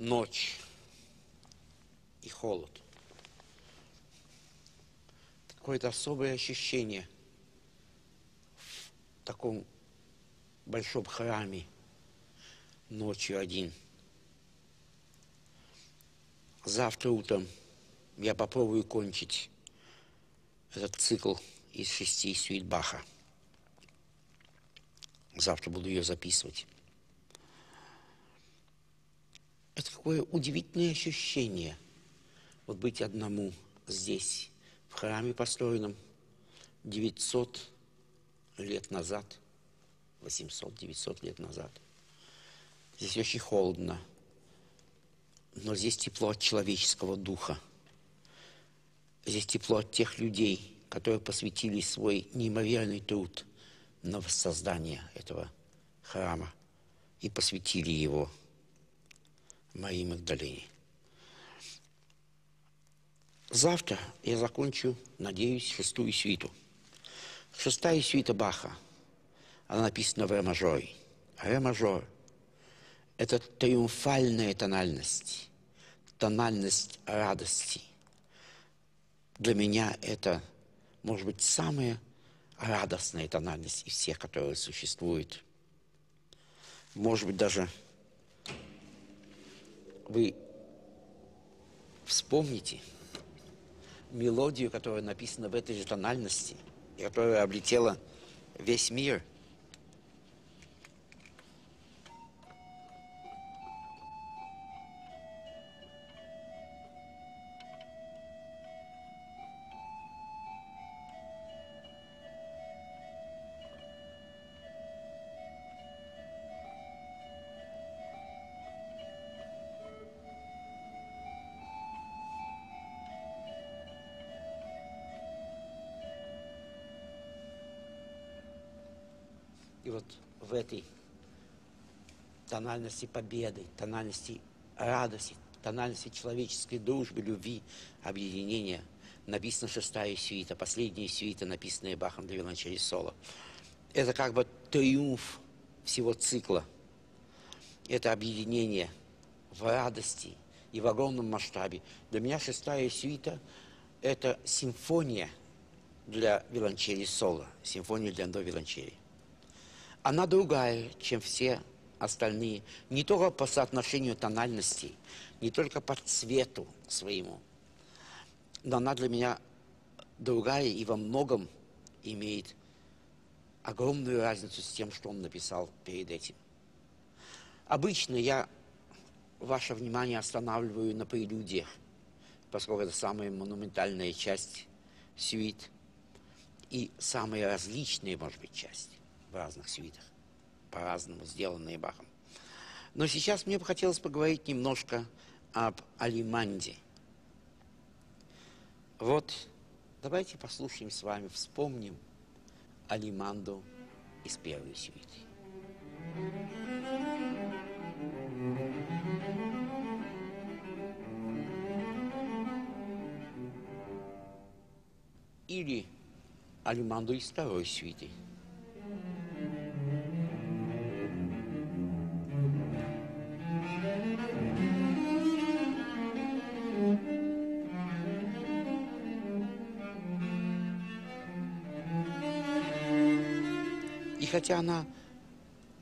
ночь и холод. Какое-то особое ощущение в таком большом храме ночью один. Завтра утром я попробую кончить этот цикл из шести сюит Баха. Завтра буду ее записывать. Это какое удивительное ощущение вот быть одному здесь, в храме, построенном 900 лет назад, 800-900 лет назад. Здесь очень холодно, но здесь тепло от человеческого духа. Здесь тепло от тех людей, которые посвятили свой неимоверный труд на воссоздание этого храма и посвятили его – Марии Магдалине. Завтра я закончу, надеюсь, шестую свиту. Шестая свита Баха, она написана в ре-мажоре. Ре-мажор – это триумфальная тональность, тональность радости. Для меня это, может быть, самая радостная тональность из всех, которые существуют. Может быть, даже вы вспомните мелодию, которая написана в этой же тональности, и которая облетела весь мир – в этой тональности победы, тональности радости, тональности человеческой дружбы, любви, объединения написана шестая свита, последняя свита, написанная Бахом для виолончели соло. Это как бы триумф всего цикла. Это объединение в радости и в огромном масштабе. Для меня шестая свита – это симфония для виолончели соло, симфония для до виолончели она другая, чем все остальные. Не только по соотношению тональностей, не только по цвету своему, но она для меня другая и во многом имеет огромную разницу с тем, что он написал перед этим. Обычно я ваше внимание останавливаю на прелюдиях, поскольку это самая монументальная часть сюит и самая различная, может быть, часть в разных свитах, по-разному сделанные Бахом. Но сейчас мне бы хотелось поговорить немножко об Алиманде. Вот давайте послушаем с вами, вспомним Алиманду из первой свиты. Или Алиманду из второй свиты – хотя она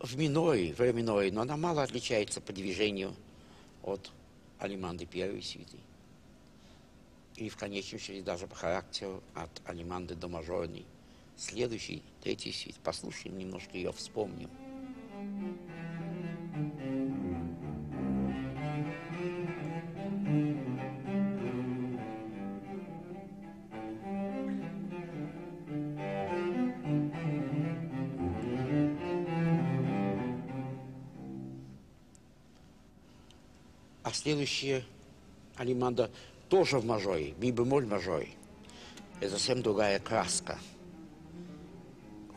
в миноре, в миноре, но она мало отличается по движению от Алиманды первой свиты. И в конечном счете даже по характеру от Алиманды до мажорной. Следующий, третий свит. Послушаем немножко ее, вспомним. А следующая алиманда тоже в мажоре, ми бемоль мажоре. Это совсем другая краска.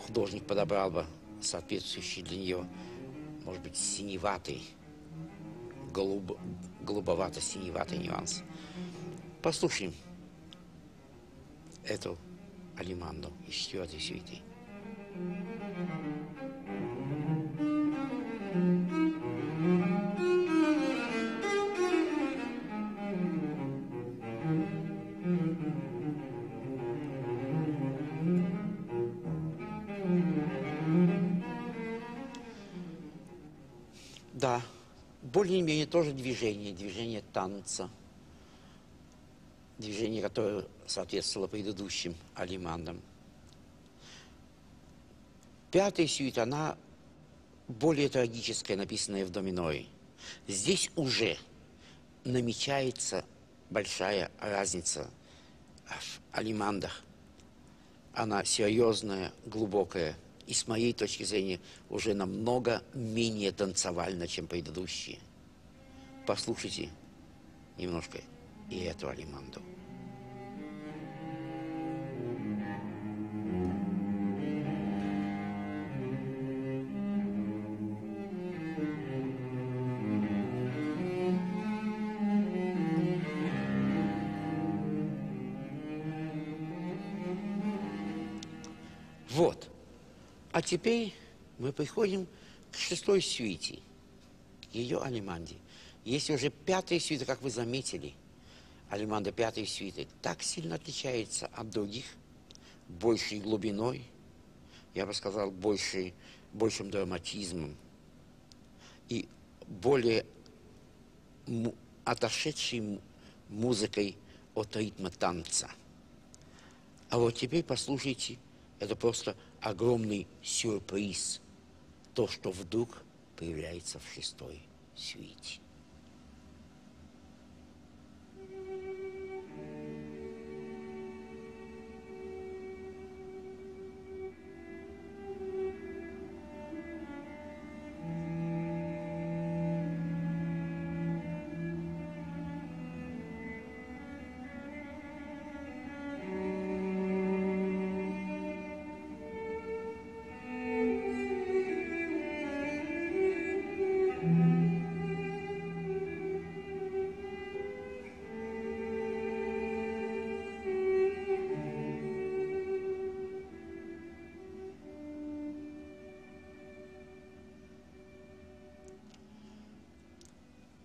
Художник подобрал бы соответствующий для нее, может быть, синеватый, голуб, голубовато-синеватый нюанс. Послушаем эту алиманду из четвертой свиты. Более-менее тоже движение, движение танца. Движение, которое соответствовало предыдущим алимандам. Пятая сюита, она более трагическая, написанная в доминой. Здесь уже намечается большая разница в алимандах. Она серьезная, глубокая и, с моей точки зрения, уже намного менее танцевальна, чем предыдущие. Послушайте немножко и эту алиманду. Вот. А теперь мы приходим к шестой сюите, к ее алиманде. Если уже пятая сюита, как вы заметили, алиманда пятой сюиты так сильно отличается от других, большей глубиной, я бы сказал, большей, большим драматизмом и более отошедшей музыкой от ритма танца. А вот теперь послушайте это просто огромный сюрприз. То, что вдруг появляется в шестой свите.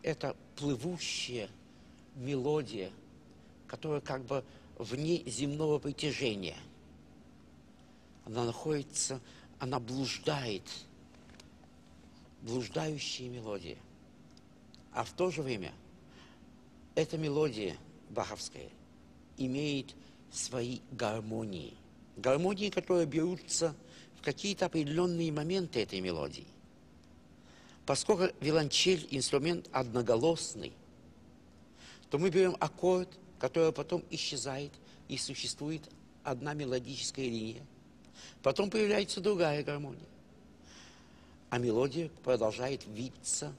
Это плывущая мелодия, которая как бы вне земного притяжения. Она находится, она блуждает, блуждающая мелодия. А в то же время эта мелодия баховская имеет свои гармонии. Гармонии, которые берутся в какие-то определенные моменты этой мелодии. Поскольку виолончель – инструмент одноголосный, то мы берем аккорд, который потом исчезает, и существует одна мелодическая линия. Потом появляется другая гармония. А мелодия продолжает виться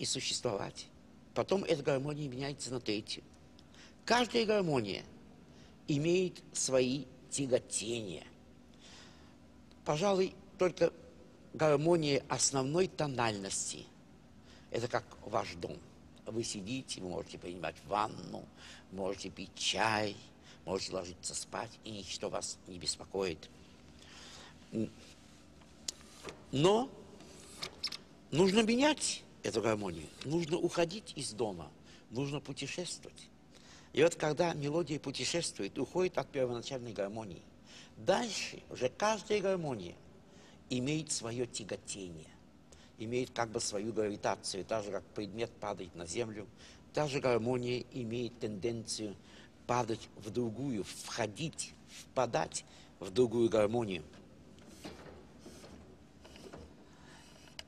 и существовать. Потом эта гармония меняется на третью. Каждая гармония имеет свои тяготения. Пожалуй, только гармония основной тональности. Это как ваш дом. Вы сидите, вы можете принимать ванну, можете пить чай, можете ложиться спать, и ничто вас не беспокоит. Но нужно менять эту гармонию, нужно уходить из дома, нужно путешествовать. И вот когда мелодия путешествует, уходит от первоначальной гармонии, дальше уже каждая гармония – имеет свое тяготение, имеет как бы свою гравитацию, так же, как предмет падает на землю, та же гармония имеет тенденцию падать в другую, входить, впадать в другую гармонию.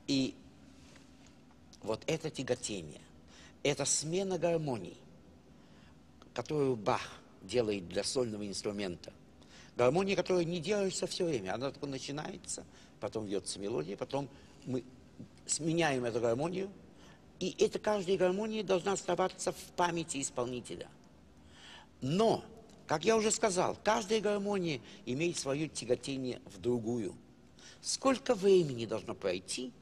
И вот это тяготение, это смена гармоний, которую Бах делает для сольного инструмента. Гармония, которая не делается все время, она только начинается – потом вьется мелодия, потом мы сменяем эту гармонию, и эта каждая гармония должна оставаться в памяти исполнителя. Но, как я уже сказал, каждая гармония имеет свое тяготение в другую. Сколько времени должно пройти,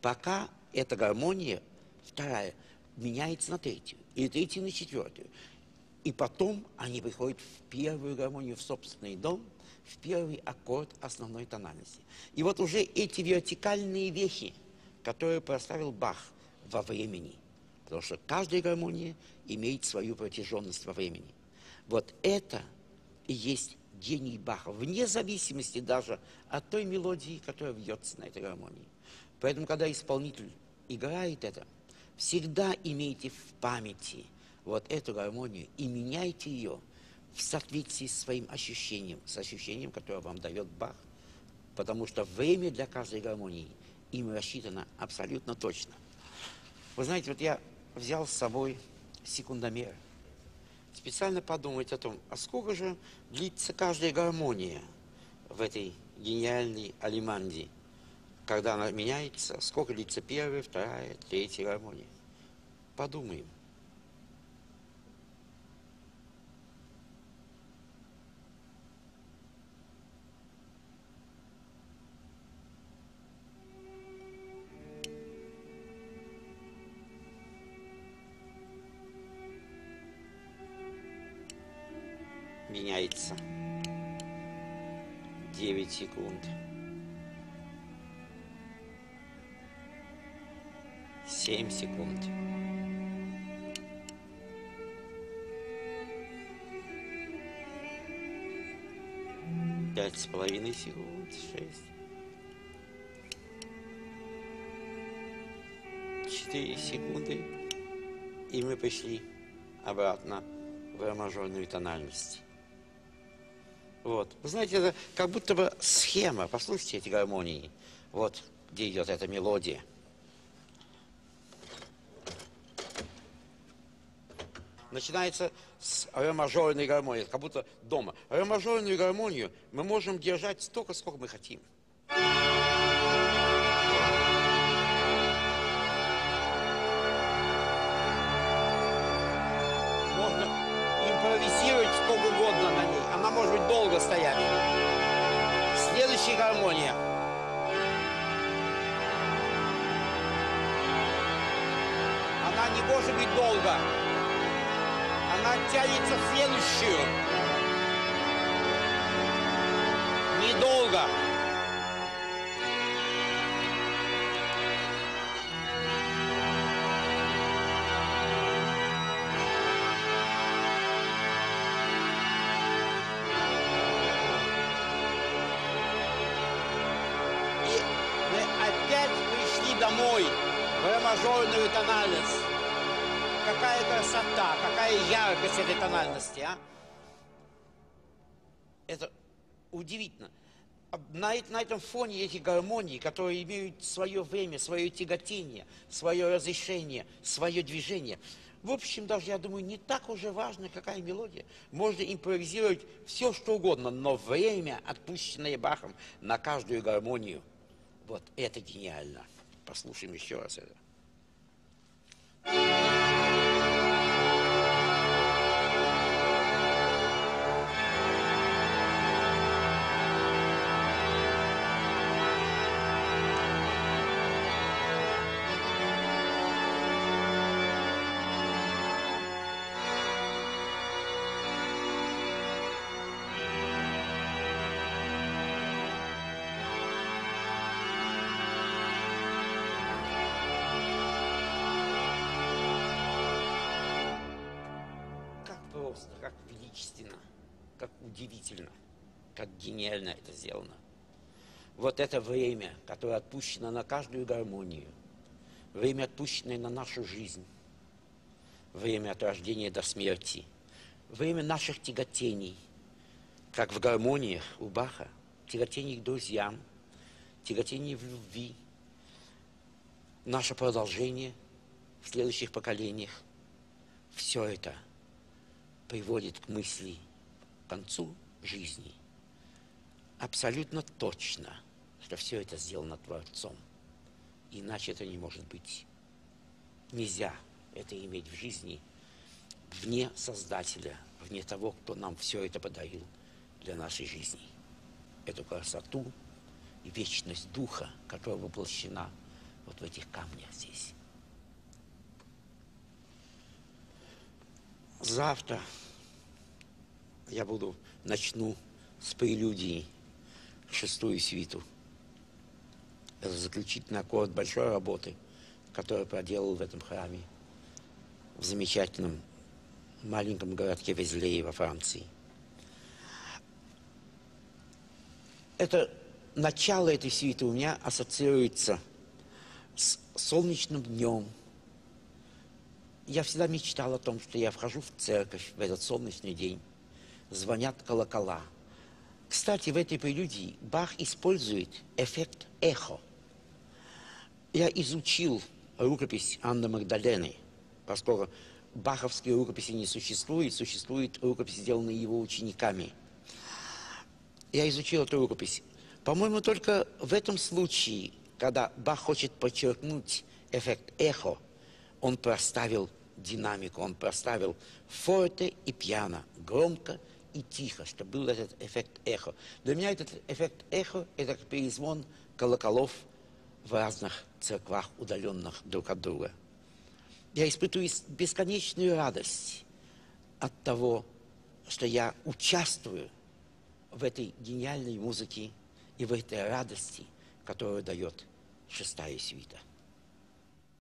пока эта гармония, вторая, меняется на третью, и третью на четвертую. И потом они приходят в первую гармонию, в собственный дом – в первый аккорд основной тональности. И вот уже эти вертикальные вехи, которые проставил Бах во времени, потому что каждая гармония имеет свою протяженность во времени. Вот это и есть гений Баха, вне зависимости даже от той мелодии, которая вьется на этой гармонии. Поэтому, когда исполнитель играет это, всегда имейте в памяти вот эту гармонию и меняйте ее в соответствии с своим ощущением, с ощущением, которое вам дает Бах. Потому что время для каждой гармонии им рассчитано абсолютно точно. Вы знаете, вот я взял с собой секундомер. Специально подумать о том, а сколько же длится каждая гармония в этой гениальной алиманде, когда она меняется, сколько длится первая, вторая, третья гармония. Подумаем. Меняется. 9 секунд. 7 секунд. Пять с половиной секунд, шесть. Четыре секунды. И мы пришли обратно в мажорную тональность. Вот. Вы знаете, это как будто бы схема. Послушайте эти гармонии. Вот где идет эта мелодия. Начинается с ре-мажорной гармонии, как будто дома. Ре-мажорную гармонию мы можем держать столько, сколько мы хотим. Гармония. Она не может быть долго. Она тянется в следующую. Домой мажорную тональность. Какая красота, какая яркость этой тональности, а? Это удивительно. На, на этом фоне эти гармонии, которые имеют свое время, свое тяготение, свое разрешение, свое движение. В общем, даже, я думаю, не так уже важно, какая мелодия. Можно импровизировать все, что угодно, но время, отпущенное Бахом на каждую гармонию, вот это гениально. Послушаем еще раз это. Просто, как величественно, как удивительно, как гениально это сделано. Вот это время, которое отпущено на каждую гармонию, время, отпущенное на нашу жизнь, время от рождения до смерти, время наших тяготений, как в гармониях у Баха, тяготений к друзьям, тяготений в любви, наше продолжение в следующих поколениях. Все это – приводит к мысли к концу жизни. Абсолютно точно, что все это сделано Творцом. Иначе это не может быть. Нельзя это иметь в жизни вне Создателя, вне того, кто нам все это подарил для нашей жизни. Эту красоту и вечность Духа, которая воплощена вот в этих камнях здесь. Завтра я буду, начну с прелюдии шестую свиту. Это заключительный аккорд большой работы, которую проделал в этом храме, в замечательном маленьком городке Везлее во Франции. Это начало этой свиты у меня ассоциируется с солнечным днем. Я всегда мечтал о том, что я вхожу в церковь в этот солнечный день. Звонят колокола. Кстати, в этой прелюдии Бах использует эффект эхо. Я изучил рукопись Анны Магдалены, поскольку баховские рукописи не существует, существуют рукописи, сделанные его учениками. Я изучил эту рукопись. По-моему, только в этом случае, когда Бах хочет подчеркнуть эффект эхо, он проставил динамику, он проставил форте и пьяно, громко и тихо, чтобы был этот эффект эхо. Для меня этот эффект эхо – это перезвон колоколов в разных церквах, удаленных друг от друга. Я испытываю бесконечную радость от того, что я участвую в этой гениальной музыке и в этой радости, которую дает шестая свита.